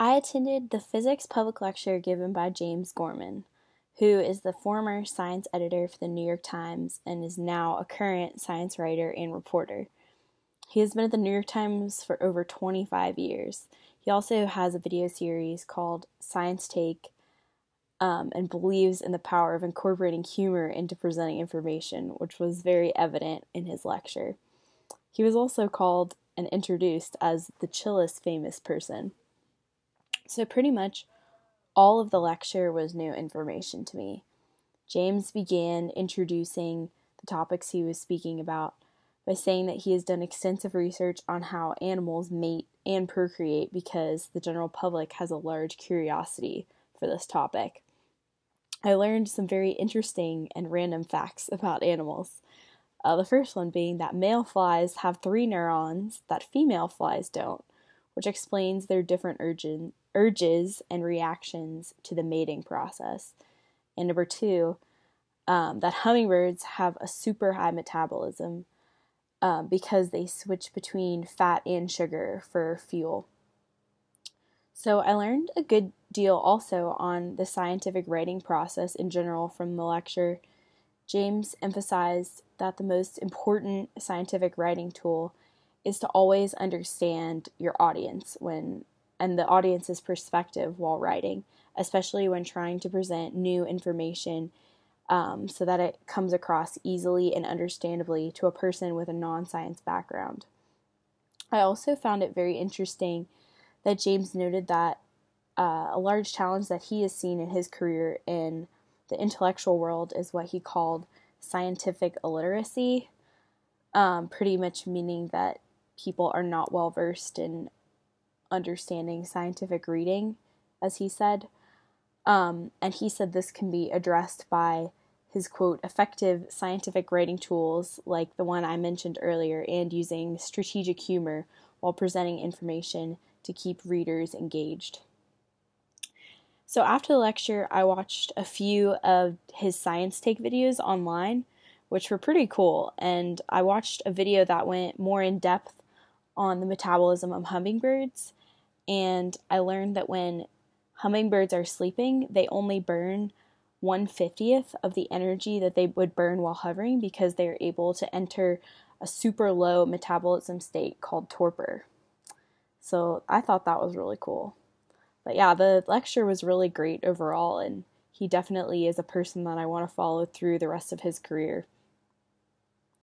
I attended the physics public lecture given by James Gorman, who is the former science editor for the New York Times and is now a current science writer and reporter. He has been at the New York Times for over 25 years. He also has a video series called Science Take um, and believes in the power of incorporating humor into presenting information, which was very evident in his lecture. He was also called and introduced as the chillest famous person. So, pretty much all of the lecture was new information to me. James began introducing the topics he was speaking about by saying that he has done extensive research on how animals mate and procreate because the general public has a large curiosity for this topic. I learned some very interesting and random facts about animals. Uh, the first one being that male flies have three neurons that female flies don't, which explains their different urgen- urges and reactions to the mating process. And number two, um, that hummingbirds have a super high metabolism um, because they switch between fat and sugar for fuel. So I learned a good deal also on the scientific writing process in general from the lecture. James emphasized that the most important scientific writing tool is to always understand your audience when and the audience's perspective while writing, especially when trying to present new information um, so that it comes across easily and understandably to a person with a non science background. I also found it very interesting that James noted that uh, a large challenge that he has seen in his career in the intellectual world is what he called scientific illiteracy, um, pretty much meaning that people are not well versed in understanding scientific reading, as he said. Um, and he said this can be addressed by his quote, effective scientific writing tools like the one I mentioned earlier and using strategic humor while presenting information to keep readers engaged. So after the lecture, I watched a few of his science take videos online, which were pretty cool. And I watched a video that went more in depth on the metabolism of hummingbirds. And I learned that when hummingbirds are sleeping, they only burn 150th of the energy that they would burn while hovering because they are able to enter a super low metabolism state called torpor. So I thought that was really cool. But yeah, the lecture was really great overall, and he definitely is a person that I want to follow through the rest of his career.